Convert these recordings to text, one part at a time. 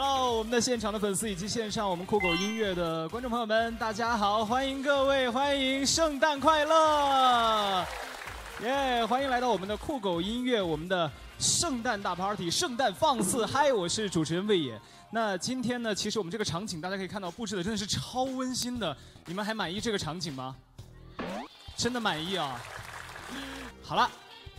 Hello，我们的现场的粉丝以及线上我们酷狗音乐的观众朋友们，大家好，欢迎各位，欢迎圣诞快乐！耶、欢迎来到我们的酷狗音乐，我们的圣诞大 party，圣诞放肆嗨！我是主持人魏野。那今天呢，其实我们这个场景大家可以看到布置的真的是超温馨的，你们还满意这个场景吗？真的满意啊！好了。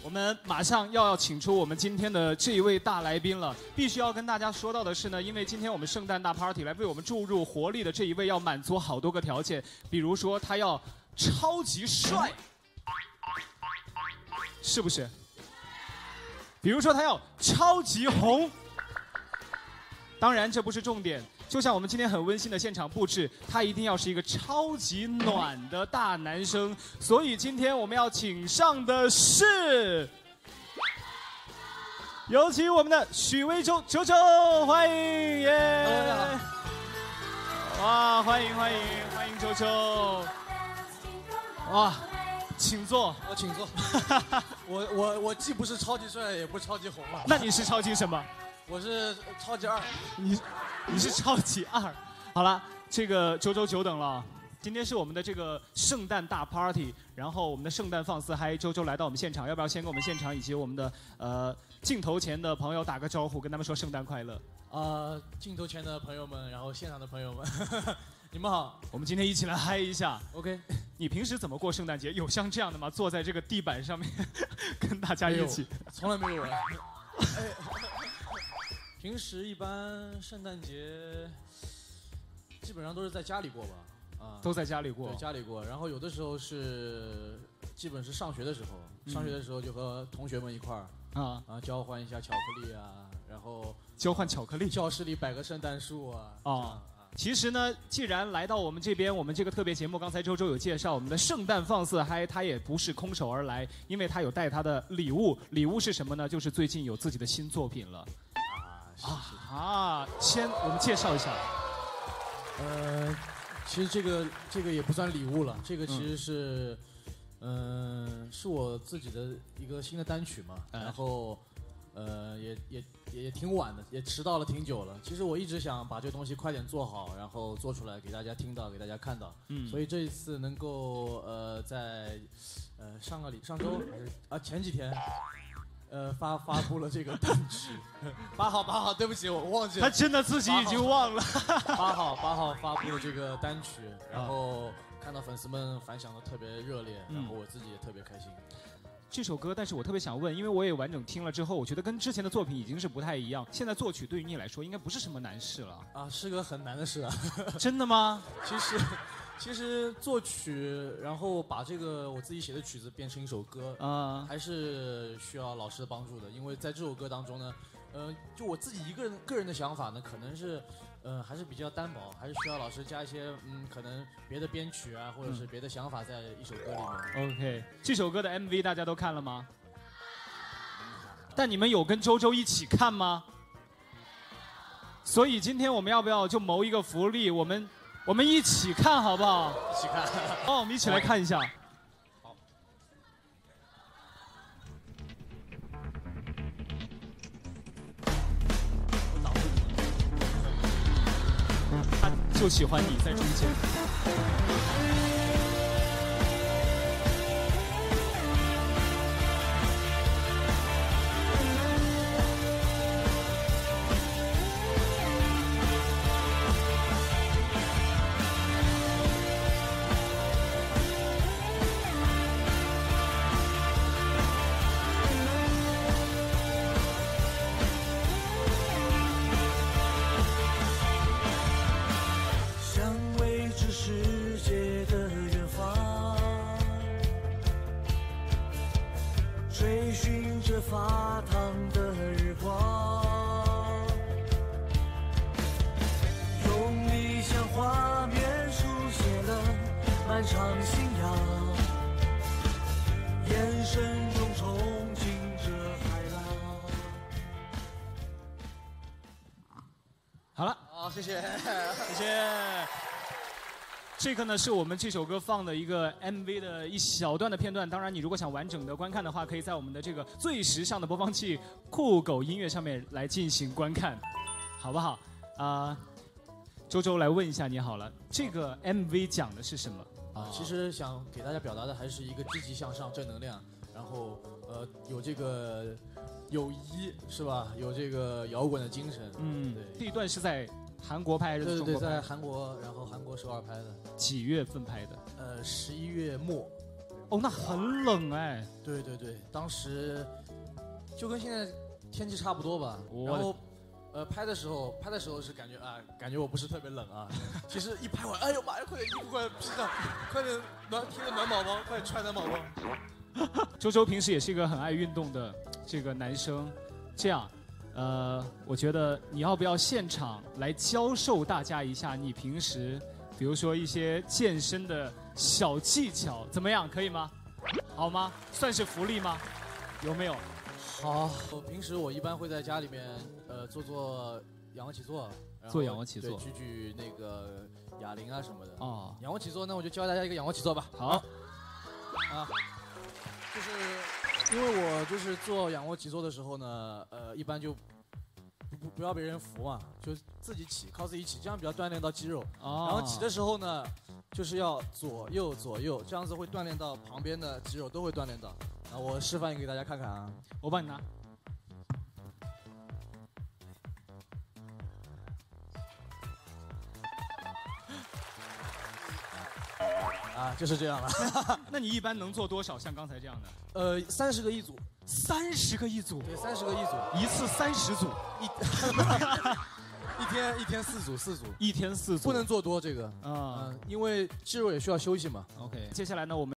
我们马上要要请出我们今天的这一位大来宾了。必须要跟大家说到的是呢，因为今天我们圣诞大 party 来为我们注入活力的这一位要满足好多个条件，比如说他要超级帅，是不是？比如说他要超级红，当然这不是重点。就像我们今天很温馨的现场布置，他一定要是一个超级暖的大男生。所以今天我们要请上的是，有请我们的许魏洲球球，欢迎耶！哇，欢迎欢迎欢迎球球！哇，请坐。我请坐。我我我既不是超级帅，也不是超级红了。那你是超级什么？我是超级二。你你是超级二。好了，这个周周久等了。今天是我们的这个圣诞大 party，然后我们的圣诞放肆嗨，周周来到我们现场，要不要先跟我们现场以及我们的呃镜头前的朋友打个招呼，跟他们说圣诞快乐？啊、镜头前的朋友们，然后现场的朋友们，你们好。我们今天一起来嗨一下。OK，你平时怎么过圣诞节？有像这样的吗？坐在这个地板上面，跟大家一起。从来没有啊。哎，平时一般圣诞节基本上都是在家里过吧？啊，都在家里过对，。家里过。然后有的时候是，基本是上学的时候，嗯上学的时候就和同学们一块儿啊，啊交换一下巧克力啊，然后交换巧克力。教室里摆个圣诞树啊。啊其实呢，既然来到我们这边，我们这个特别节目，刚才周周有介绍，我们的圣诞放肆嗨，他也不是空手而来，因为他有带他的礼物。礼物是什么呢？就是最近有自己的新作品了。啊。啊，先我们介绍一下。呃，其实这个这个也不算礼物了，这个其实是，嗯、是我自己的一个新的单曲嘛，哎然后，呃，也也也也挺晚的，也迟到了挺久了。其实我一直想把这个东西快点做好，然后做出来给大家听到，给大家看到。嗯所以这一次能够呃在呃上个礼上周还是啊前几天。呃，发发布了这个单曲，八号八号，对不起，我忘记了。他真的自己已经忘了。八号八号发布了这个单曲，然后看到粉丝们反响的特别热烈，嗯然后我自己也特别开心。这首歌，但是我特别想问，因为我也完整听了之后，我觉得跟之前的作品已经是不太一样。现在作曲对于你来说，应该不是什么难事了。啊，是个很难的事啊。真的吗？其实，其实作曲，然后把这个我自己写的曲子变成一首歌，啊、还是需要老师的帮助的。因为在这首歌当中呢，呃，就我自己一个人个人的想法呢，可能是，呃，还是比较单薄，还是需要老师加一些，嗯，可能别的编曲啊，或者是别的想法在一首歌里面。OK，这首歌的 MV 大家都看了吗？但你们有跟周周一起看吗？所以今天我们要不要就谋一个福利，我们我们一起看好不好？一起看。哦，我们一起来看一下。好。他就喜欢你在中间。漫长信仰，眼神中憧憬着海浪。好了，好，谢谢。谢谢。这个呢是我们这首歌放的一个 MV 的一小段的片段。当然，你如果想完整的观看的话，可以在我们的这个最时尚的播放器酷狗音乐上面来进行观看，好不好？啊、周周来问一下你好了，这个 MV 讲的是什么？啊，其实想给大家表达的还是一个积极向上、正能量，然后呃有这个友谊是吧？有这个摇滚的精神。嗯，对这一段是在韩国拍还是对对对，在？韩国，然后韩国首尔拍的，几月份拍的？呃，十一月末。哦，那很冷哎。对对对，当时就跟现在天气差不多吧。然后，呃，拍的时候，拍的时候是感觉啊，感觉我不是特别冷啊。其实一拍完，哎呦妈呀，快点衣服快点披上，快点暖贴个暖宝宝，快点穿暖宝宝。周周平时也是一个很爱运动的这个男生，这样，呃，我觉得你要不要现场来教授大家一下你平时，比如说一些健身的小技巧，怎么样？可以吗？好吗？算是福利吗？有没有？好，我平时我一般会在家里面，呃，做做仰卧起坐，然后做仰卧起坐举举那个哑铃啊什么的。哦，仰卧起坐那，我就教大家一个仰卧起坐吧。好，啊，就是因为我就是做仰卧起坐的时候呢，呃，一般就不不不要别人扶嘛，就自己起，靠自己起，这样比较锻炼到肌肉。哦，然后起的时候呢，就是要左右左右，这样子会锻炼到旁边的肌肉都会锻炼到。啊，我示范给大家看看啊。我帮你拿。啊，就是这样了。那你一般能做多少？像刚才这样的？呃，三十个一组，三十个一组，对，三十个一组，一次三十组，一一天一天四组四组，一天四组，不能做多这个，啊。嗯，因为肌肉也需要休息嘛。OK，接下来呢，我们。